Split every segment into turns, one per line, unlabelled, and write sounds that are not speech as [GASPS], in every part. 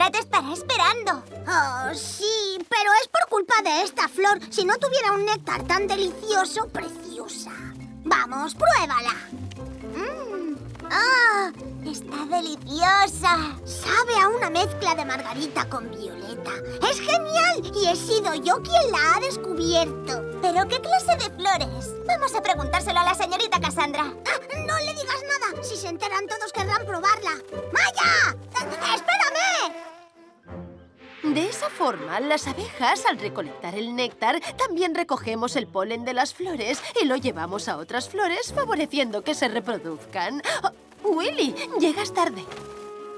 Cassandra te estará esperando.
Oh, sí, pero es por culpa de esta flor. Si no tuviera un néctar tan delicioso, preciosa. Vamos, pruébala.
Mmm. ¡Ah! está deliciosa.
Sabe a una mezcla de margarita con violeta. ¡Es genial! Y he sido yo quien la ha descubierto.
¿Pero qué clase de flores? Vamos a preguntárselo a la señorita Cassandra.
Ah, no le digas nada. Si se enteran todos querrán probarla.
Forma, las abejas, al recolectar el néctar, también recogemos el polen de las flores y lo llevamos a otras flores, favoreciendo que se reproduzcan. Oh, Willy, llegas tarde.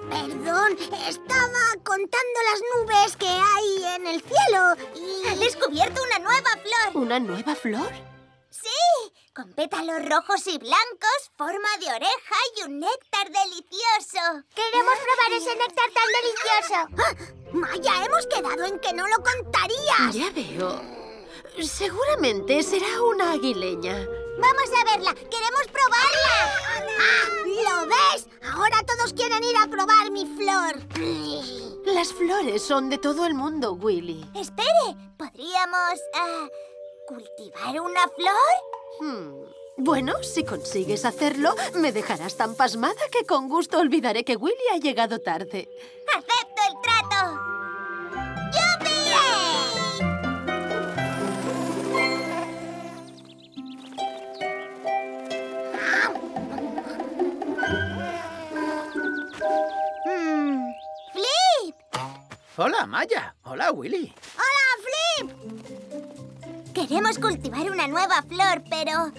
Perdón, estaba contando las nubes que hay en el cielo y...
¡He descubierto una nueva flor!
¿Una nueva flor?
¡Sí! Con pétalos rojos y blancos, forma de oreja y un néctar delicioso.
¡Queremos probar ese néctar tan delicioso! ¡Ah! [GASPS] Maya, hemos quedado en que no lo contarías.
Ya veo. Seguramente será una aguileña.
Vamos a verla. ¡Queremos probarla!
¡Ah! ¿Lo ves? Ahora todos quieren ir a probar mi flor. [LAUGHS]
Las flores son de todo el mundo, Willy.
Espere, ¿podríamos uh, cultivar una flor?
Hmm. Bueno, si consigues hacerlo, me dejarás tan pasmada que con gusto olvidaré que Willy ha llegado tarde.
¡Acepto el trato! ¡Yupi!
Mm. ¡Flip!
Hola, Maya. Hola, Willy.
Queremos cultivar una nueva flor, pero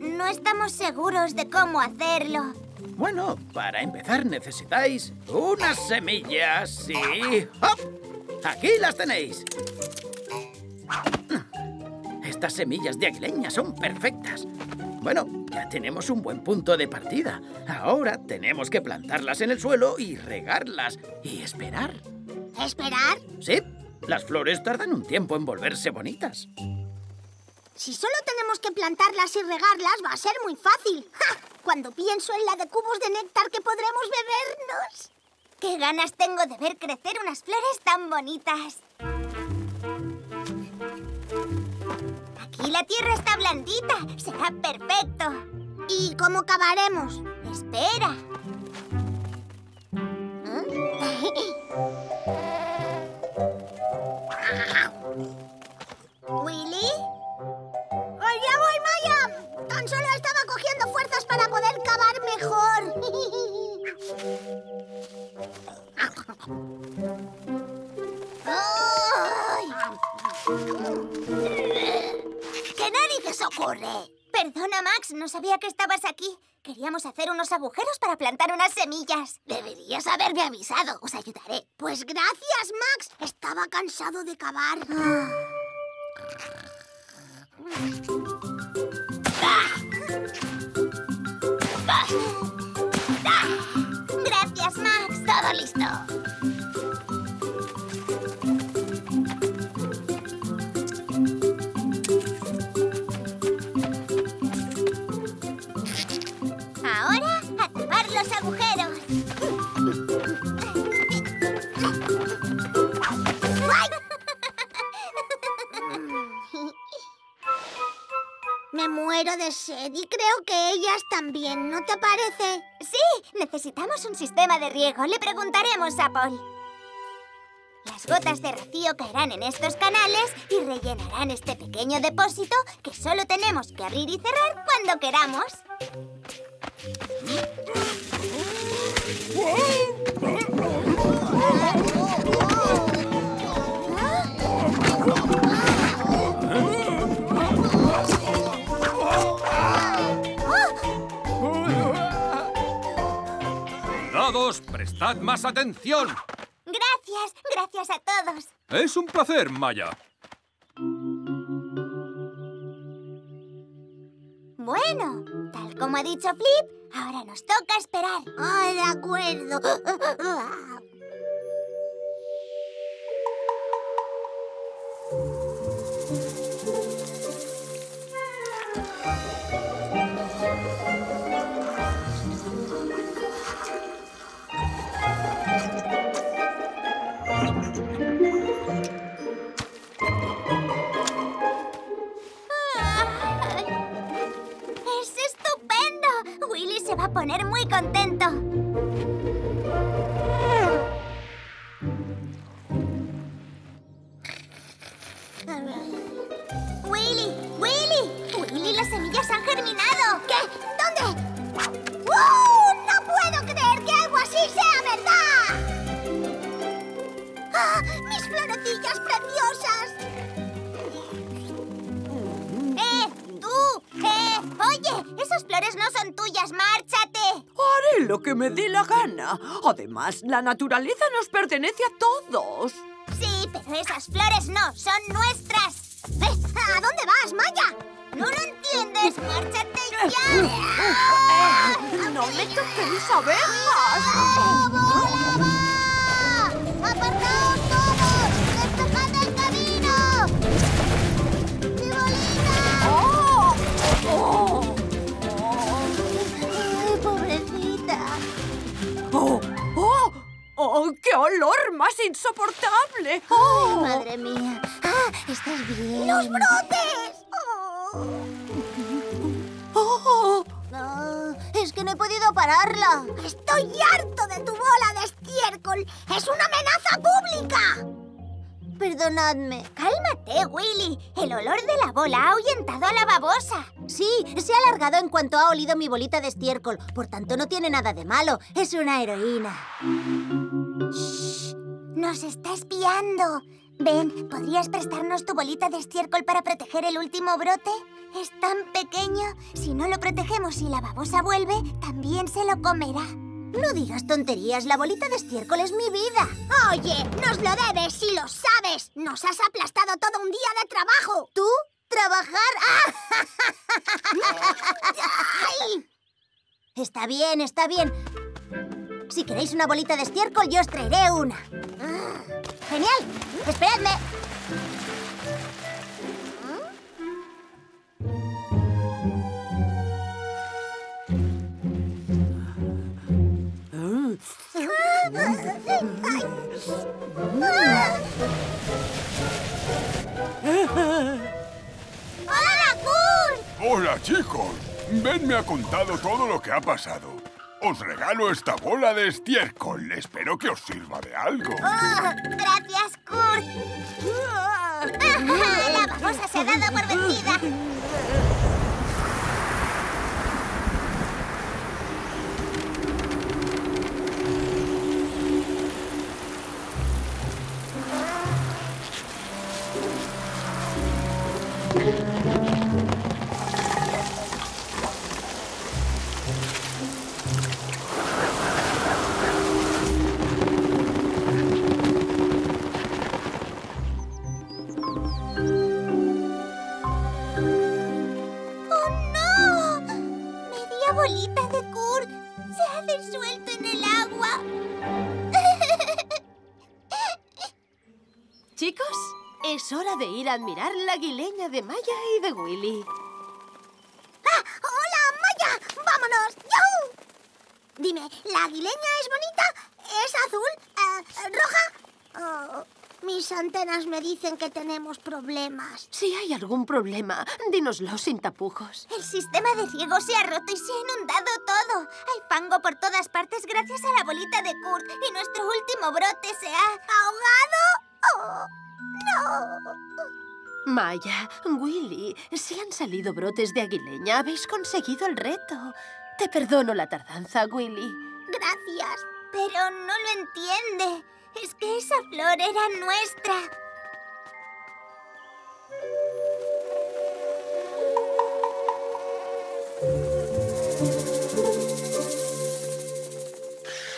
no estamos seguros de cómo hacerlo.
Bueno, para empezar necesitáis unas semillas, sí. ¡Hop! Aquí las tenéis. Estas semillas de aguileña son perfectas. Bueno, ya tenemos un buen punto de partida. Ahora tenemos que plantarlas en el suelo y regarlas y esperar.
¿Esperar?
Sí, las flores tardan un tiempo en volverse bonitas.
Si solo tenemos que plantarlas y regarlas, va a ser muy fácil. Cuando pienso en la de cubos de néctar que podremos bebernos.
¡Qué ganas tengo de ver crecer unas flores tan bonitas! Aquí la tierra está blandita. Será perfecto.
¿Y cómo cavaremos?
Espera. Ocurre? Perdona, Max, no sabía que estabas aquí. Queríamos hacer unos agujeros para plantar unas semillas.
Deberías haberme avisado. Os ayudaré. Pues gracias, Max. Estaba cansado de cavar.
Gracias,
sed y creo que ellas también, ¿no te parece?
Sí, necesitamos un sistema de riego. Le preguntaremos a Paul. Las gotas de rocío caerán en estos canales y rellenarán este pequeño depósito que solo tenemos que abrir y cerrar cuando queramos.
Prestad más atención.
Gracias, gracias a todos.
Es un placer, Maya.
Bueno, tal como ha dicho Flip, ahora nos toca esperar.
Ay, de acuerdo. [LAUGHS]
flores no son tuyas. ¡Márchate!
Haré lo que me dé la gana. Además, la naturaleza nos pertenece a todos.
Sí, pero esas flores no. Son nuestras.
¿Eh? ¿A dónde vas, Maya?
¿No lo entiendes? ¡Márchate ya!
¡No me toquéis abejas!
¡Apartaos todos!
¡Oh! ¡Qué olor más insoportable! ¡Oh!
Madre mía. Ah, ¿estás bien?
¡Los brotes! Oh.
¡Oh!
No, es que no he podido pararla.
¡Estoy harto de tu bola de estiércol! ¡Es una amenaza pública!
Perdonadme. Cálmate, Willy. El olor de la bola ha ahuyentado a la babosa. Sí, se ha alargado en cuanto ha olido mi bolita de estiércol. Por tanto, no tiene nada de malo. Es una heroína. Nos está espiando. Ven, ¿podrías prestarnos tu bolita de estiércol para proteger el último brote? Es tan pequeño. Si no lo protegemos y la babosa vuelve, también se lo comerá. No digas tonterías. La bolita de estiércol es mi vida.
Oye, nos lo debes si lo sabes. Nos has aplastado todo un día de trabajo.
¿Tú? ¿Trabajar? [LAUGHS] [LAUGHS]
¡Ay!
Está bien, está bien. Si queréis una bolita de estiércol, yo os traeré una. Ah, ¡Genial! ¡Esperadme!
¡Hola, Kurt!
Hola chicos, Ben me ha contado todo lo que ha pasado. Os regalo esta bola de estiércol. Espero que os sirva de algo.
Oh, ¡Gracias, Kurt! [LAUGHS] La babosa se ha dado por vencida. ¡Oh, De Kurt se ha disuelto en el agua. [LAUGHS]
Chicos, es hora de ir a admirar la guileña de Maya y de Willy.
¡Ah! ¡Hola, Maya! ¡Vámonos! Dime, ¿la aguileña es bonita? ¿Es azul? Mis antenas me dicen que tenemos problemas.
Si hay algún problema, dínoslo sin tapujos.
El sistema de riego se ha roto y se ha inundado todo. Hay fango por todas partes gracias a la bolita de Kurt y nuestro último brote se ha...
¿Ahogado? ¡Oh, no!
Maya, Willy, si han salido brotes de aguileña, habéis conseguido el reto. Te perdono la tardanza, Willy.
Gracias.
Pero no lo entiende. Es que esa flor era nuestra.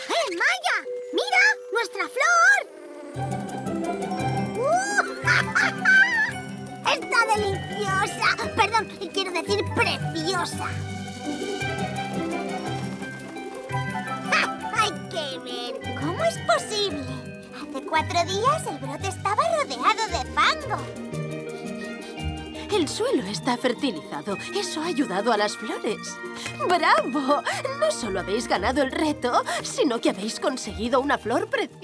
¡Eh, Maya! ¡Mira! ¡Nuestra flor! ¡Uh! [LAUGHS] ¡Está deliciosa! Perdón, quiero decir preciosa. [LAUGHS] ¡Ja! ¡Hay que ver!
¿Cómo es posible? Hace cuatro días el brote estaba rodeado de fango.
El suelo está fertilizado. Eso ha ayudado a las flores. ¡Bravo! No solo habéis ganado el reto, sino que habéis conseguido una flor preciosa.